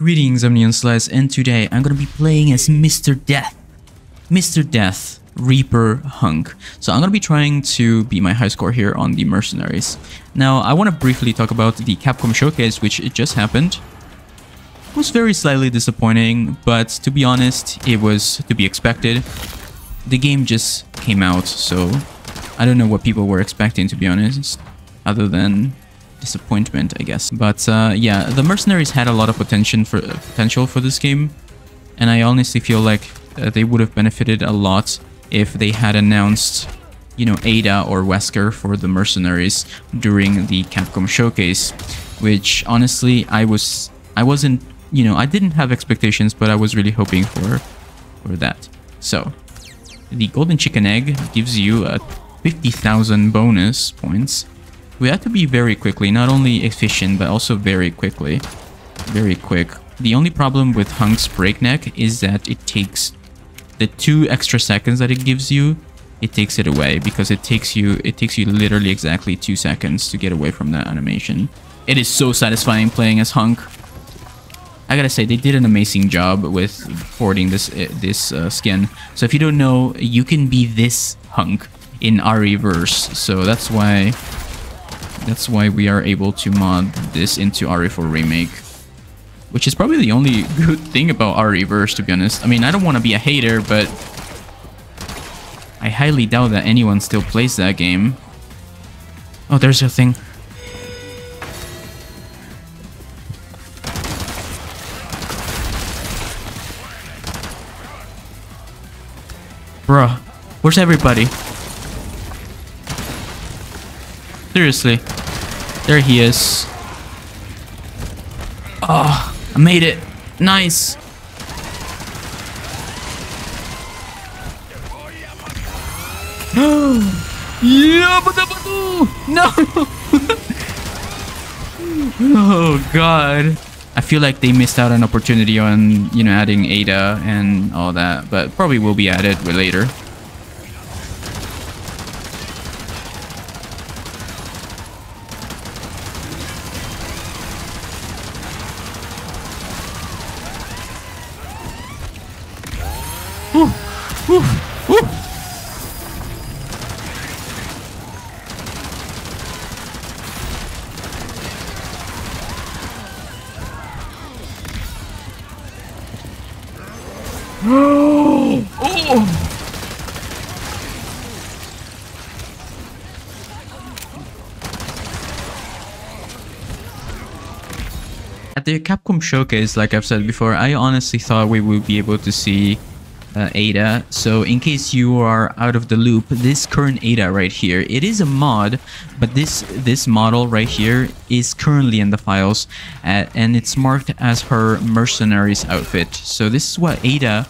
Greetings, I'm Neon Slice, and today I'm gonna be playing as Mr. Death. Mr. Death, Reaper Hunk. So I'm gonna be trying to beat my high score here on the Mercenaries. Now, I want to briefly talk about the Capcom Showcase, which it just happened. It was very slightly disappointing, but to be honest, it was to be expected. The game just came out, so I don't know what people were expecting, to be honest, other than disappointment, I guess. But uh, yeah, the Mercenaries had a lot of potential for potential for this game, and I honestly feel like uh, they would have benefited a lot if they had announced, you know, Ada or Wesker for the Mercenaries during the Capcom showcase, which honestly I was I wasn't, you know, I didn't have expectations, but I was really hoping for for that. So, the golden chicken egg gives you a 50,000 bonus points we have to be very quickly, not only efficient, but also very quickly. Very quick. The only problem with Hunk's Breakneck is that it takes the two extra seconds that it gives you, it takes it away because it takes you it takes you literally exactly two seconds to get away from that animation. It is so satisfying playing as Hunk. I gotta say, they did an amazing job with porting this uh, this uh, skin. So if you don't know, you can be this Hunk in RE-verse. So that's why that's why we are able to mod this into RE4 Remake. Which is probably the only good thing about RE-verse, to be honest. I mean, I don't want to be a hater, but... I highly doubt that anyone still plays that game. Oh, there's a thing. Bruh, where's everybody? Seriously. There he is. Oh, I made it. Nice. yeah, no. oh god. I feel like they missed out an opportunity on, you know, adding Ada and all that, but probably will be added later. At the Capcom Showcase, like I've said before, I honestly thought we would be able to see uh, Ada. So in case you are out of the loop, this current Ada right here, it is a mod, but this this model right here is currently in the files, at, and it's marked as her mercenaries outfit. So this is what Ada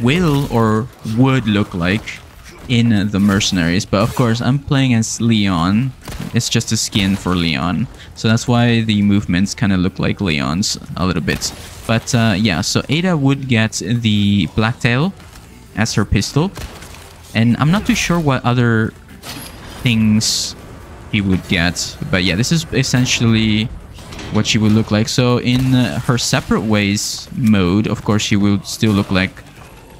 will or would look like in the mercenaries but of course i'm playing as leon it's just a skin for leon so that's why the movements kind of look like leon's a little bit but uh, yeah, so Ada would get the Blacktail as her pistol. And I'm not too sure what other things he would get. But yeah, this is essentially what she would look like. So in her separate ways mode, of course, she will still look like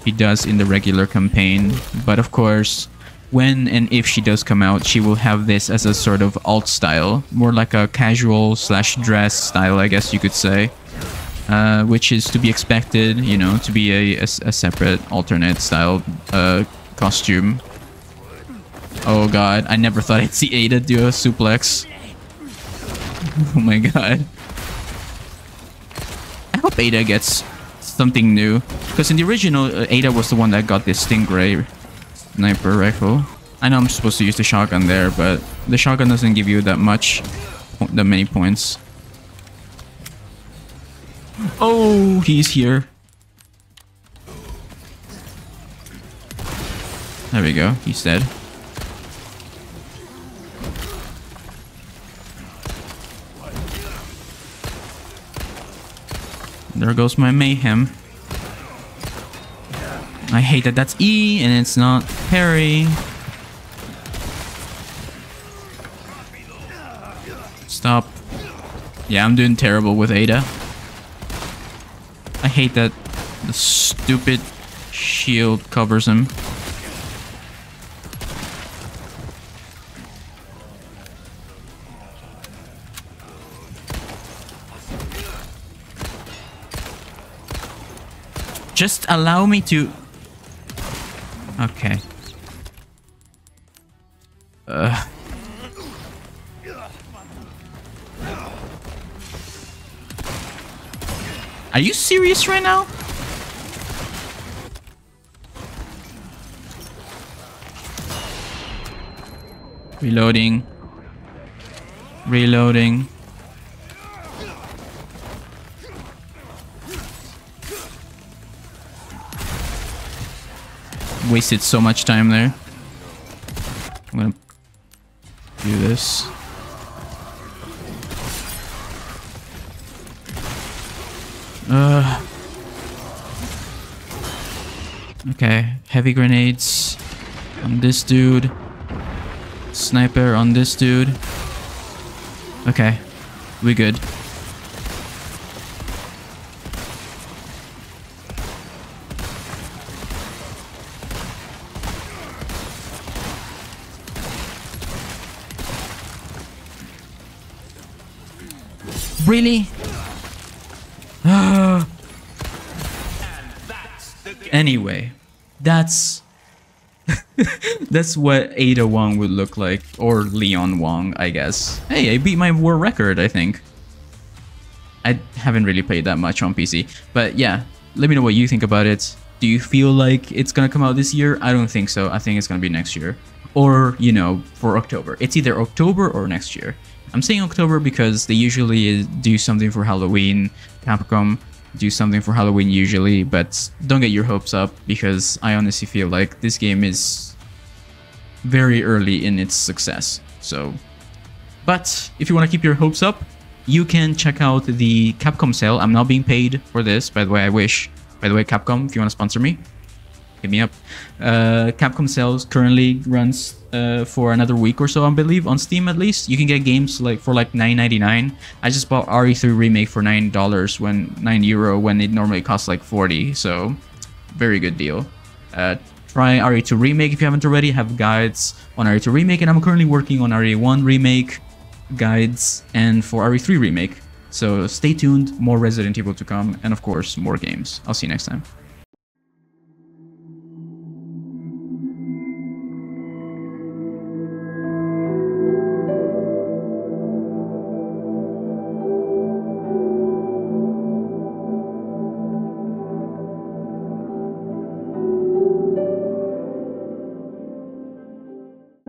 he does in the regular campaign. But of course, when and if she does come out, she will have this as a sort of alt style. More like a casual slash dress style, I guess you could say. Uh, which is to be expected, you know, to be a, a, a separate alternate style uh, costume. Oh god, I never thought I'd see Ada do a suplex. Oh my god. I hope Ada gets something new. Because in the original, uh, Ada was the one that got this Stingray sniper rifle. I know I'm supposed to use the shotgun there, but the shotgun doesn't give you that much, that many points. Oh, he's here. There we go. He's dead. There goes my mayhem. I hate that that's E and it's not parry. Stop. Yeah, I'm doing terrible with Ada. I hate that the stupid shield covers him. Just allow me to... Okay. Uh... Are you serious right now? Reloading. Reloading. Wasted so much time there. I'm gonna do this. Uh, okay, heavy grenades on this dude. Sniper on this dude. Okay, we good. Really? anyway, that's that's what Ada Wong would look like, or Leon Wong, I guess. Hey, I beat my war record, I think. I haven't really played that much on PC, but yeah, let me know what you think about it. Do you feel like it's gonna come out this year? I don't think so. I think it's gonna be next year. Or, you know, for October. It's either October or next year. I'm saying October because they usually do something for Halloween. Capcom do something for Halloween usually, but don't get your hopes up because I honestly feel like this game is very early in its success. So, but if you want to keep your hopes up, you can check out the Capcom sale. I'm not being paid for this, by the way. I wish. By the way, Capcom, if you want to sponsor me, hit me up. Uh, Capcom sales currently runs uh, for another week or so, I believe, on Steam at least. You can get games like for like 9.99. I just bought RE3 remake for nine dollars when nine euro when it normally costs like 40. So very good deal. Uh, try RE2 remake if you haven't already. have guides on RE2 remake, and I'm currently working on RE1 remake guides and for RE3 remake. So stay tuned, more Resident Evil to come, and of course, more games. I'll see you next time.